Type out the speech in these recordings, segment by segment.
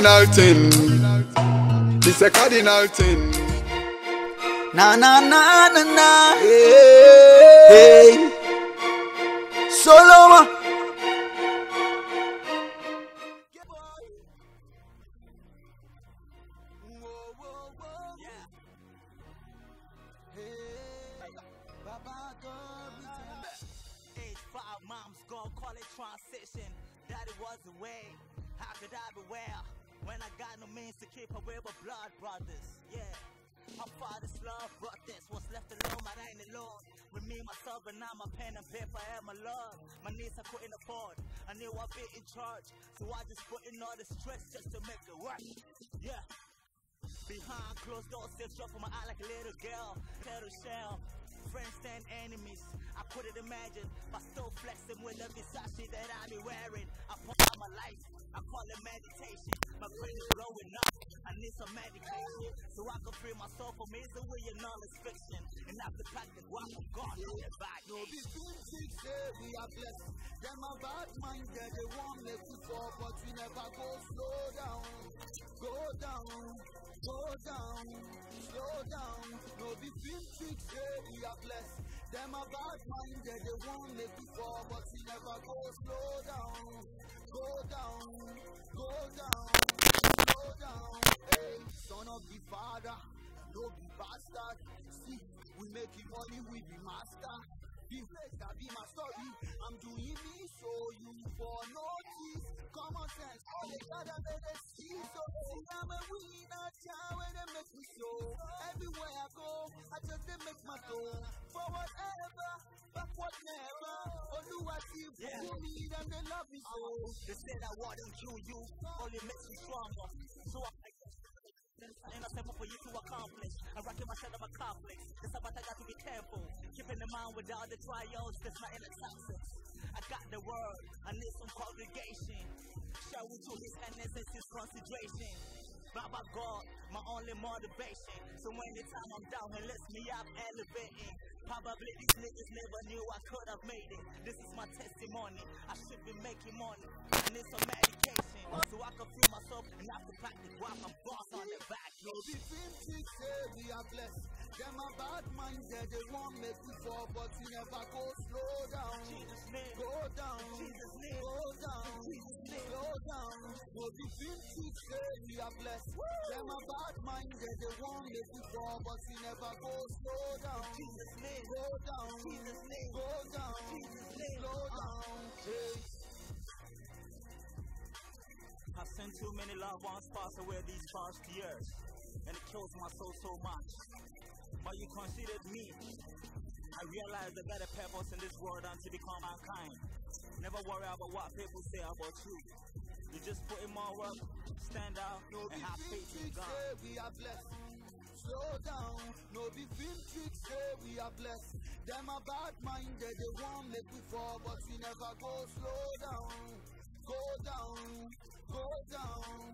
cardinal thing. It's a cardinal thing. Na na na na na. Hey, hey. Solomon. Age five, mom's gonna call it transition. Daddy was away. How could I be well when I got no means to keep away with blood brothers? Yeah. My father's love brought this. Was left alone, I ain't alone. With me, myself, and now my pen and paper and my love. My needs I couldn't afford. I knew I'd be in charge. So I just put in all the stress just to make it work. Yeah. Behind closed doors, still struck from my eye like a little girl. Turtle shell, friends stand enemies. I couldn't imagine, but still flexing with the Versace that I be wearing. I put out my life, I call it meditation. My brain is blowing up, I need some medication. So I can free myself from misery and knowledge fiction. And after practice, what I'm gone, I'll get back. No be six say we are blessed. Them a bad mind, yeah, they want make we fall, but we never go slow down, go down, go down, slow down. No film tricks say we are blessed. Them a bad mind, yeah, they want make fall, but we never go slow down, go down, go down, slow down. Hey, son of the father, no be bastard. See, we making money, we be master. The place that be my story. I'm doing me so you for notice. Common sense, all they gotta make see. So see, I'm a winner, child, What don't you, only makes you stronger. So I Ain't no simple for you to accomplish. I'm rocking my shit of my conflicts. It's about I got to be careful. Keeping in mind with all the trials, there's not in the. I got the word, I need some congregation. Shout out to his kindness and his concentration. Baba God, my only motivation. So anytime I'm down, he lifts me up, elevating. Probably these niggas never knew I could have made it. This is my testimony. I should be making money. I need some medication. So I can free myself and after practice while I'm boss on the back. No film tricks say we are blessed. Them a bad mind, yeah, they want make we fall, but we never go slow down. Jesus name. Go down, Jesus name. go down, Jesus. name. slow down. No film tricks say we are blessed. Them a bad mind, yeah, they want make we fall, but we never go slow down. Jesus. Go down, Jesus name. go down, Jesus name. slow down. I've seen too many loved ones pass away these past years, and it kills my soul so much. But you considered me. I realized the better purpose in this world than to become mankind. Never worry about what people say about you. You just put in more work, stand out, and have faith in God. we are blessed. Slow down. No be film tricks say we are blessed. Them a bad mind, they they want make we fall, but we never go slow down. Go down, go down,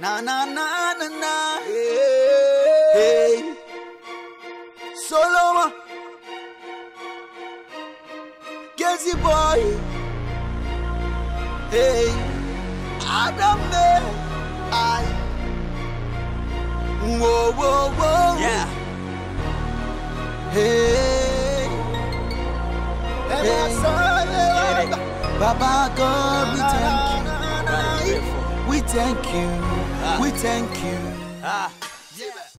Na na na na na. Hey, hey. Solomon. Gezi boy. Hey. Adam man. I. Whoa, whoa, whoa. Yeah. Hey. Hey. Baba God, we thank you. God is grateful. We thank you. We thank you. Ah.